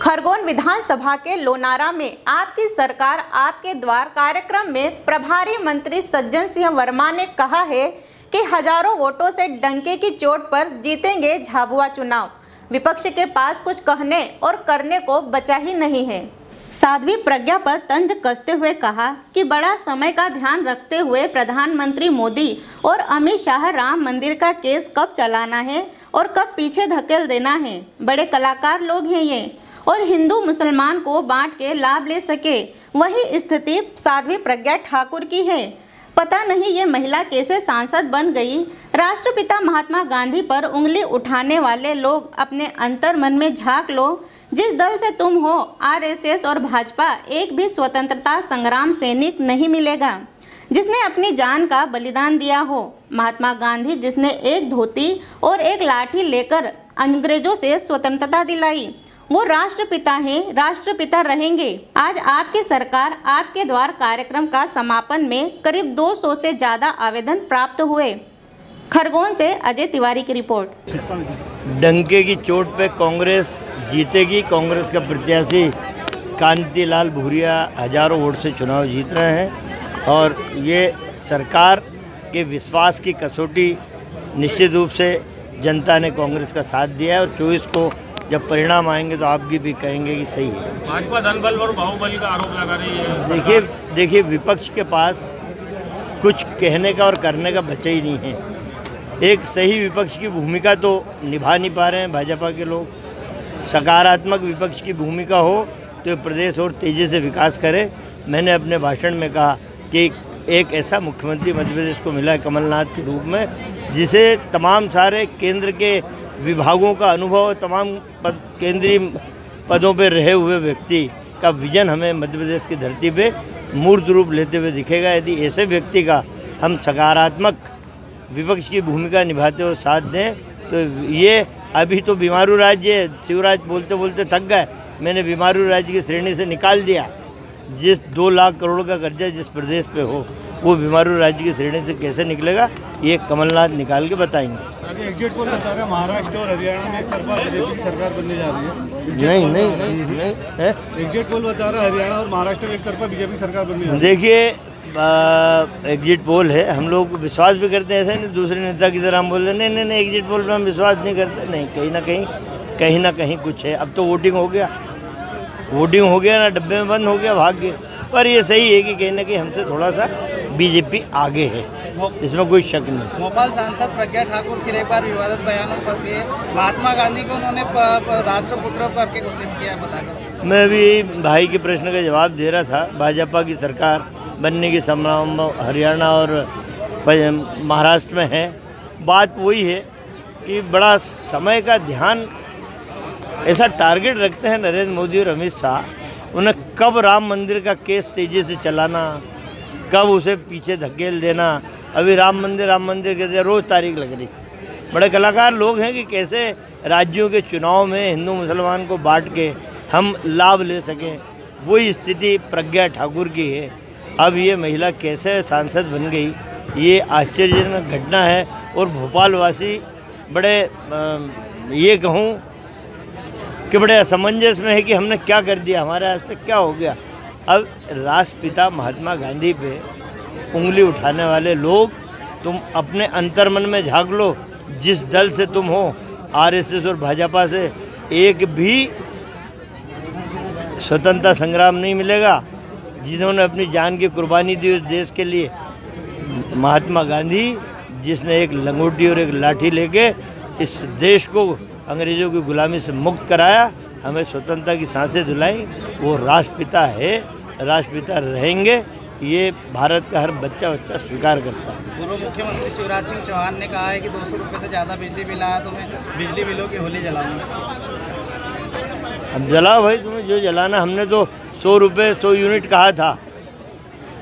खरगोन विधानसभा के लोनारा में आपकी सरकार आपके द्वार कार्यक्रम में प्रभारी मंत्री सज्जन सिंह वर्मा ने कहा है कि हज़ारों वोटों से डंके की चोट पर जीतेंगे झाबुआ चुनाव। विपक्ष के पास कुछ कहने और करने को बचा ही नहीं है। साध्वी प्रज्ञा पर तंज कसते हुए कहा कि बड़ा समय का ध्यान रखते हुए प्रधानमंत्री मोदी और अमित शाह राम मंदिर का केस कब चलाना है और कब पीछे धकेल देना है। बड़े कलाकार लोग हैं ये। और हिंदू मुसलमान को बांट के लाभ ले सके। वही स्थिति साध्वी प्रज्ञा ठाकुर की है। पता नहीं ये महिला कैसे सांसद बन गई। राष्ट्रपिता महात्मा गांधी पर उंगली उठाने वाले लोग अपने अंतर मन में झाँक लो। जिस दल से तुम हो, आरएसएस और भाजपा, एक भी स्वतंत्रता संग्राम सैनिक नहीं मिलेगा। जिसने अपनी जान का बलिदान दिया हो। महात्मा गांधी जिसने एक धोती और एक लाठी लेकर अंग्रेज़ों से स्वतंत्रता दिलाई। वो राष्ट्रपिता हैं, राष्ट्रपिता रहेंगे। आज आपकी सरकार आपके द्वार कार्यक्रम का समापन में करीब 200 से ज़्यादा आवेदन प्राप्त हुए। खरगोन से अजय तिवारी की रिपोर्ट। डंके की चोट पे कांग्रेस जीतेगी। कांग्रेस का प्रत्याशी कांतिलाल भूरिया हज़ारों वोट से चुनाव जीत रहे हैं और ये सरकार के विश्वास की कसौटी निश्चित रूप से जनता ने कांग्रेस का साथ दिया है और चौबीस को जब परिणाम आएँगे तो आप भी, भी कहेंगे कि सही है। भाजपा धन बल और बाहुबली का आरोप लगा रही है। देखिए देखिए विपक्ष के पास कुछ कहने का और करने का बचा ही नहीं है। एक सही विपक्ष की भूमिका तो निभा नहीं पा रहे हैं भाजपा के लोग। सकारात्मक विपक्ष की भूमिका हो तो प्रदेश और तेज़ी से विकास करे। मैंने अपने भाषण में कहा कि एक ऐसा मुख्यमंत्री मध्य प्रदेश को मिला है कमलनाथ के रूप में जिसे तमाम सारे केंद्र के विभागों का अनुभव तमाम पद, केंद्रीय पदों पर रहे हुए व्यक्ति का विजन हमें मध्य प्रदेश की धरती पे मूर्त रूप लेते हुए दिखेगा। यदि ऐसे व्यक्ति का हम सकारात्मक विपक्ष की भूमिका निभाते हुए साथ दें तो ये अभी तो बीमारू राज्य शिवराज बोलते बोलते थक गए। मैंने बीमारू राज्य की श्रेणी से निकाल दिया। जिस दो लाख करोड़ का कर्जा जिस प्रदेश पे हो, वो बीमारू राज्य की श्रेणी से कैसे निकलेगा, ये कमलनाथ निकाल के बताएँगे। एग्जिट पोल बता रहा है महाराष्ट्र और हरियाणा में एक तरफा बीजेपी की सरकार बनने जा रही है। नहीं नहीं नहीं एग्जिट पोल बता रहा है हरियाणा और महाराष्ट्र में एक तरफा बीजेपी की सरकार बनने जा रही देखिए एग्जिट पोल है हम लोग विश्वास भी करते हैं ऐसे नहीं दूसरे नेता की तरह हम बोल रहे नहीं नहीं नहीं एग्जिट पोल पर हम विश्वास नहीं करते। नहीं कहीं ना कहीं कहीं ना कहीं कुछ है। अब तो वोटिंग हो गया। वोटिंग हो गया ना डब्बे में बंद हो गया भाग गए। पर ये सही है कि कहीं ना कहीं हमसे थोड़ा सा बीजेपी आगे है। इसमें कोई शक नहीं। भोपाल सांसद प्रज्ञा ठाकुर फिर एक बार विवादित बयान में फंस गए। महात्मा गांधी को उन्होंने राष्ट्रपुत्र करके घोषित किया बताकर? मैं भी भाई के प्रश्न का जवाब दे रहा था। भाजपा की सरकार बनने की संभावना हरियाणा और महाराष्ट्र में है। बात वही है कि बड़ा समय का ध्यान ऐसा टारगेट रखते हैं नरेंद्र मोदी और अमित शाह। उन्हें कब राम मंदिर का केस तेज़ी से चलाना कब उसे पीछे धकेल देना अभी राम मंदिर राम मंदिर कहते रोज़ तारीख लग रही। बड़े कलाकार लोग हैं कि कैसे राज्यों के चुनाव में हिंदू मुसलमान को बांट के हम लाभ ले सकें, वही स्थिति प्रज्ञा ठाकुर की है। अब ये महिला कैसे सांसद बन गई, ये आश्चर्यजनक घटना है और भोपालवासी बड़े ये कहूँ कि बड़े असमंजस में है कि हमने क्या कर दिया, हमारे हाथ से क्या हो गया। अब राष्ट्रपिता महात्मा गांधी पे उंगली उठाने वाले लोग, तुम अपने अंतर्मन में झाँक लो। जिस दल से तुम हो, आरएसएस और भाजपा से, एक भी स्वतंत्रता संग्राम नहीं मिलेगा। जिन्होंने अपनी जान की कुर्बानी दी उस देश के लिए, महात्मा गांधी जिसने एक लंगोटी और एक लाठी लेके इस देश को अंग्रेज़ों की गुलामी से मुक्त कराया, हमें स्वतंत्रता की साँसें दिलाई। वो राष्ट्रपिता है, राष्ट्रपिता रहेंगे। ये भारत का हर बच्चा बच्चा स्वीकार करता है। पूर्व मुख्यमंत्री शिवराज सिंह चौहान ने कहा है कि दो सौ रुपये से ज़्यादा बिजली बिल आया तो मैं बिजली बिलों की होली जलाऊँगा। अब जलाओ भाई तुम्हें जो जलाना हमने तो सौ रुपये सौ यूनिट कहा था।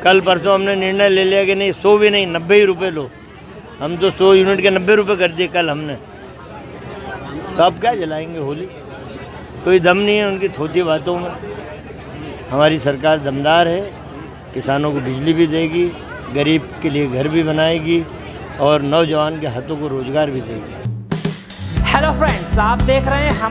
कल परसों हमने निर्णय ले लिया कि नहीं सौ भी नहीं नब्बे ही रुपये लो। हम तो सौ यूनिट के नब्बे रुपये कर दिए कल हमने। तो अब क्या जलाएँगे होली? कोई दम नहीं है उनकी थोती बातों में। हमारी सरकार दमदार है। किसानों को बिजली भी देगी, गरीब के लिए घर भी बनाएगी और नौजवान के हाथों को रोज़गार भी देगी। हेलो फ्रेंड्स आप देख रहे हैं हम